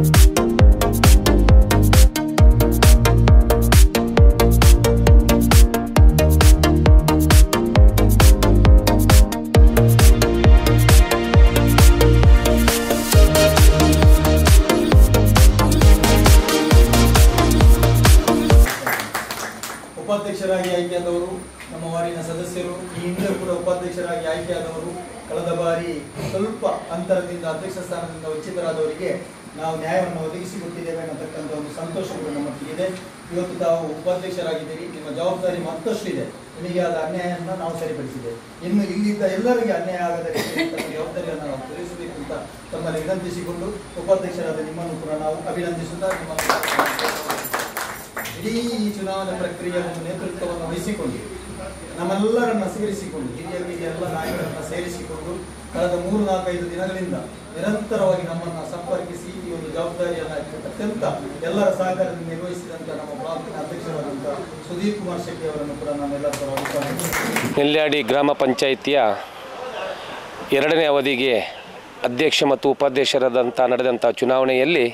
ಉಪಾಧ್ಯಕ್ಷರಾಗಿ ಆಯ್ಕೆಯಾದವರು, ನಮ್ಮ ವಾರಿನ ಸದಸ್ಯರು, ಈ ಹಿಂದೆ ಕೂಡ ಉಪಾಧ್ಯಕ್ಷರಾಗಿ ಆಯ್ಕೆಯಾದವರು, ಕಳೆದ ಬಾರಿ ಸ್ವಲ್ಪ ಅಂತರದಿಂದ, ಅಧ್ಯಕ್ಷ ಸ್ಥಾನದಿಂದ ವಂಚಿತರಾದವರಿಗೆ ನಾವು ನ್ಯಾಯವನ್ನು ಒದಗಿಸಿ ಕೊಟ್ಟಿದ್ದೇವೆ ಅನ್ನತಕ್ಕಂಥ ಒಂದು ಸಂತೋಷ ಕೂಡ ನಮ್ಮೊಟ್ಟಿಗಿದೆ. ಇವತ್ತು ತಾವು ಉಪಾಧ್ಯಕ್ಷರಾಗಿದ್ದೀರಿ. ನಿಮ್ಮ ಜವಾಬ್ದಾರಿ ಮತ್ತಷ್ಟು ಇದೆ ನಿಮಗೆ ಆದ ಅನ್ಯಾಯವನ್ನು ನಾವು ಸರಿಪಡಿಸಿದೆ ಇನ್ನು ಇಲ್ಲಿದ್ದ ಎಲ್ಲರಿಗೆ ಅನ್ಯಾಯ ಆಗದ ರೀತಿಯಲ್ಲಿ ಜವಾಬ್ದಾರಿಯನ್ನು ನಾವು ತಿಳಿಸಬೇಕು ಅಂತ ತಮ್ಮಲ್ಲಿ ವಿನಂತಿಸಿಕೊಂಡು ಉಪಾಧ್ಯಕ್ಷರಾದ ನಿಮ್ಮನ್ನು ಕೂಡ ನಾವು ಅಭಿನಂದಿಸುತ್ತಾ ನಿಮ್ಮ ಇಡೀ ಈ ಚುನಾವಣಾ ಪ್ರಕ್ರಿಯೆಯ ಒಂದು ನೇತೃತ್ವವನ್ನು ವಹಿಸಿಕೊಂಡು ನಮ್ಮೆಲ್ಲರನ್ನ ಸೇರಿಸಿಕೊಂಡು ಹಿರಿಯರಿಗೆ ಹಿರಿಯ ಎಲ್ಲ ನಾಯಕರನ್ನ ಸೇರಿಸಿಕೊಂಡು ಕಳೆದ ಮೂರು ನಾಲ್ಕೈದು ದಿನಗಳಿಂದ ನಿರಂತರವಾಗಿ ನಮ್ಮನ್ನ ಸಂಪರ್ಕಿಸಿ ಈ ಒಂದು ಜವಾಬ್ದಾರಿಯನ್ನು ಅತ್ಯಂತ ಎಲ್ಲರ ಸಹಕಾರದಿಂದ ನಿರ್ವಹಿಸಿದಂತ ನಮ್ಮ ಬ್ಲಾಕ್ನ ಅಧ್ಯಕ್ಷರಾದಂಥ ಸುದೀಪ್ ಕುಮಾರ್ ಶೆಟ್ಟಿ ಅವರನ್ನು ಕೂಡ ನಾನೆಲ್ಲ ನೆಲ್ಯಾಡಿ ಗ್ರಾಮ ಪಂಚಾಯಿತಿಯ ಎರಡನೇ ಅವಧಿಗೆ ಅಧ್ಯಕ್ಷ ಮತ್ತು ಉಪಾಧ್ಯಕ್ಷರಾದಂಥ ನಡೆದಂಥ ಚುನಾವಣೆಯಲ್ಲಿ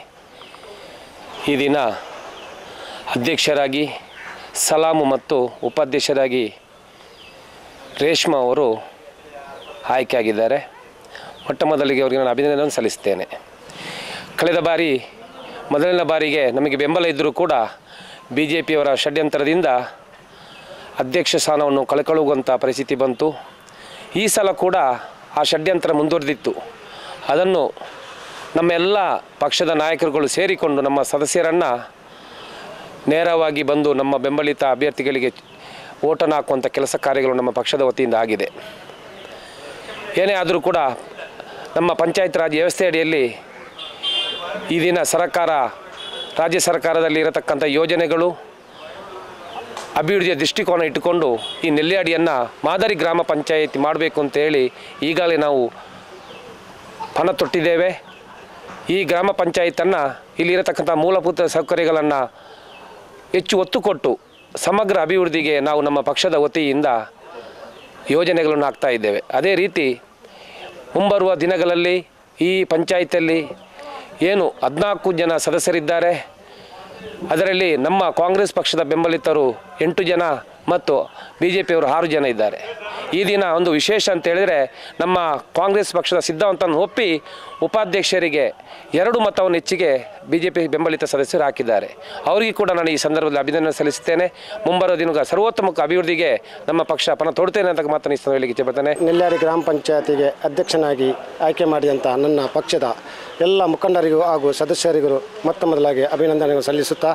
ಈ ದಿನ ಅಧ್ಯಕ್ಷರಾಗಿ ಸಲಾಮು ಮತ್ತು ಉಪಾಧ್ಯಕ್ಷರಾಗಿ ರೇಷ್ಮಾ ಅವರು ಆಯ್ಕೆಯಾಗಿದ್ದಾರೆ ಮೊಟ್ಟ ಮೊದಲಿಗೆ ಅವರಿಗೆ ನಾನು ಅಭಿನಂದನೆ ಸಲ್ಲಿಸ್ತೇನೆ ಕಳೆದ ಬಾರಿ, ಮೊದಲನೇ ಬಾರಿಗೆ ನಮಗೆ ಬೆಂಬಲ ಇದ್ದರೂ ಕೂಡ ಬಿ ಜೆ ಪಿಯವರ ಷಡ್ಯಂತ್ರದಿಂದ ಅಧ್ಯಕ್ಷ ಸ್ಥಾನವನ್ನು ಕಳ್ಕೊಳ್ಳುವಂಥ ಪರಿಸ್ಥಿತಿ ಬಂತು. ಈ ಸಲ ಕೂಡ ಆ ಷಡ್ಯಂತ್ರ ಮುಂದುವರೆದಿತ್ತು. ಅದನ್ನು ನಮ್ಮೆಲ್ಲ ಪಕ್ಷದ ನಾಯಕರುಗಳು ಸೇರಿಕೊಂಡು ನಮ್ಮ ಸದಸ್ಯರನ್ನು ನೇರವಾಗಿ ಬಂದು ನಮ್ಮ ಬೆಂಬಲಿತ ಅಭ್ಯರ್ಥಿಗಳಿಗೆ ಓಟನ್ನು ಹಾಕುವಂಥ ಕೆಲಸ ಕಾರ್ಯಗಳು ನಮ್ಮ ಪಕ್ಷದ ವತಿಯಿಂದ ಆಗಿದೆ. ಏನೇ ಆದರೂ ಕೂಡ ನಮ್ಮ ಪಂಚಾಯತ್ ರಾಜ್ ವ್ಯವಸ್ಥೆ ಅಡಿಯಲ್ಲಿ ಈ ದಿನ ಸರ್ಕಾರ, ರಾಜ್ಯ ಸರ್ಕಾರದಲ್ಲಿ ಇರತಕ್ಕಂಥ ಯೋಜನೆಗಳು, ಅಭಿವೃದ್ಧಿಯ ದೃಷ್ಟಿಕೋನ ಇಟ್ಟುಕೊಂಡು ಈ ನೆಲ್ಯಾಡಿಯನ್ನು ಮಾದರಿ ಗ್ರಾಮ ಪಂಚಾಯಿತಿ ಮಾಡಬೇಕು ಅಂತ ಹೇಳಿ ಈಗಾಗಲೇ ನಾವು ಪಣ ತೊಟ್ಟಿದ್ದೇವೆ. ಈ ಗ್ರಾಮ ಪಂಚಾಯತನ್ನು ಇಲ್ಲಿರತಕ್ಕಂಥ ಮೂಲಭೂತ ಸೌಕರ್ಯಗಳನ್ನು ಹೆಚ್ಚು ಒತ್ತು ಕೊಟ್ಟು ಸಮಗ್ರ ಅಭಿವೃದ್ಧಿಗೆ ನಾವು ನಮ್ಮ ಪಕ್ಷದ ವತಿಯಿಂದ ಯೋಜನೆಗಳನ್ನು ಹಾಕ್ತಾ ಇದ್ದೇವೆ. ಅದೇ ರೀತಿ ಮುಂಬರುವ ದಿನಗಳಲ್ಲಿ ಈ ಪಂಚಾಯಿತಿಯಲ್ಲಿ ಏನು ಹದಿನಾಲ್ಕು ಜನ ಸದಸ್ಯರಿದ್ದಾರೆ. ಅದರಲ್ಲಿ ನಮ್ಮ ಕಾಂಗ್ರೆಸ್ ಪಕ್ಷದ ಬೆಂಬಲಿತರು ಎಂಟು ಜನ ಮತ್ತು ಬಿ ಜೆ ಪಿಯವರು ಆರು ಜನ ಇದ್ದಾರೆ. ಈ ದಿನ ಒಂದು ವಿಶೇಷ ಅಂತ ಹೇಳಿದರೆ ನಮ್ಮ ಕಾಂಗ್ರೆಸ್ ಪಕ್ಷದ ಸಿದ್ಧಾಂತವನ್ನು ಒಪ್ಪಿ ಉಪಾಧ್ಯಕ್ಷರಿಗೆ ಎರಡು ಮತವನ್ನು ಹೆಚ್ಚಿಗೆ ಬಿ ಜೆ ಪಿ ಬೆಂಬಲಿತ ಸದಸ್ಯರು ಹಾಕಿದ್ದಾರೆ. ಅವರಿಗೆ ಕೂಡ ನಾನು ಈ ಸಂದರ್ಭದಲ್ಲಿ ಅಭಿನಂದನೆ ಸಲ್ಲಿಸುತ್ತೇನೆ. ಮುಂಬರುವ ದಿನಗಳ ಸರ್ವೋತ್ತಮಕ ಅಭಿವೃದ್ಧಿಗೆ ನಮ್ಮ ಪಕ್ಷ ಪಣ ತೊಡ್ತೇನೆ ಅಂತ ಮಾತನ್ನು ಈ ಸಂದರ್ಭದಲ್ಲಿ ಇಚ್ಛೆಪಡ್ತೇನೆ ನೆಲ್ಲಾರಿ ಗ್ರಾಮ ಪಂಚಾಯತಿಗೆ ಅಧ್ಯಕ್ಷನಾಗಿ ಆಯ್ಕೆ ಮಾಡಿದಂಥ ನನ್ನ ಪಕ್ಷದ ಎಲ್ಲ ಮುಖಂಡರಿಗೂ ಹಾಗೂ ಸದಸ್ಯರಿಗೂ ಮೊತ್ತ ಮೊದಲಾಗಿ ಅಭಿನಂದನೆಗಳು ಸಲ್ಲಿಸುತ್ತಾ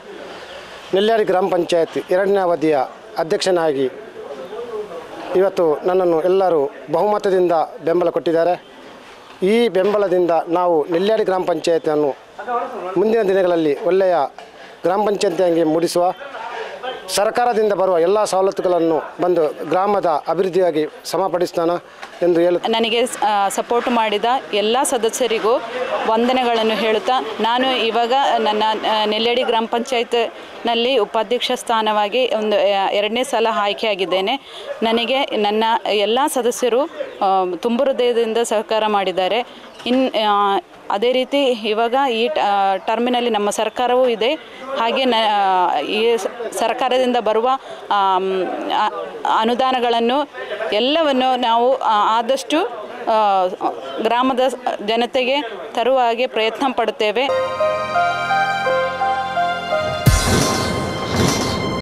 ನೆಲ್ಲಾರಿ ಗ್ರಾಮ ಪಂಚಾಯತ್ ಎರಡನೇ ಅವಧಿಯ ಅಧ್ಯಕ್ಷನಾಗಿ ಇವತ್ತು ನನ್ನನ್ನು ಎಲ್ಲರೂ ಬಹುಮತದಿಂದ ಬೆಂಬಲ ಕೊಟ್ಟಿದ್ದಾರೆ. ಈ ಬೆಂಬಲದಿಂದ ನಾವು ನೆಲ್ಯಾಡಿ ಗ್ರಾಮ ಪಂಚಾಯತಿಯನ್ನು ಮುಂದಿನ ದಿನಗಳಲ್ಲಿ ಒಳ್ಳೆಯ ಗ್ರಾಮ ಪಂಚಾಯತಿಯಾಗಿ ಮೂಡಿಸುವ ಸರ್ಕಾರದಿಂದ ಬರುವ ಎಲ್ಲ ಸವಲತ್ತುಗಳನ್ನು ಬಂದು ಗ್ರಾಮದ ಅಭಿವೃದ್ಧಿಯಾಗಿ ಸಮಪಡಿಸ್ತಾನ ಎಂದು ಹೇಳು ನನಗೆ ಸಪೋರ್ಟ್ ಮಾಡಿದ ಎಲ್ಲ ಸದಸ್ಯರಿಗೂ ವಂದನೆಗಳನ್ನು ಹೇಳುತ್ತಾ, ನಾನು ಇವಾಗ ನನ್ನ ನೆಲ್ಲೆಡಿ ಗ್ರಾಮ ಪಂಚಾಯತ್ನಲ್ಲಿ ಉಪಾಧ್ಯಕ್ಷ ಸ್ಥಾನವಾಗಿ ಒಂದು ಎರಡನೇ ಸಲ ಆಯ್ಕೆಯಾಗಿದ್ದೇನೆ. ನನಗೆ ನನ್ನ ಎಲ್ಲ ಸದಸ್ಯರು ತುಂಬು ಹೃದಯದಿಂದ ಸಹಕಾರ ಮಾಡಿದ್ದಾರೆ. ಇನ್ ಅದೇ ರೀತಿ ಇವಾಗ ಈ ಟರ್ಮಿನಲ್ಲಿ ನಮ್ಮ ಸರ್ಕಾರವೂ ಇದೆ. ಹಾಗೆ ನ ಈ ಸರ್ಕಾರದಿಂದ ಬರುವ ಅನುದಾನಗಳನ್ನು ಎಲ್ಲವನ್ನು ನಾವು ಆದಷ್ಟು ಗ್ರಾಮದ ಜನತೆಗೆ ತರುವ ಹಾಗೆ ಪ್ರಯತ್ನ ಪಡುತ್ತೇವೆ.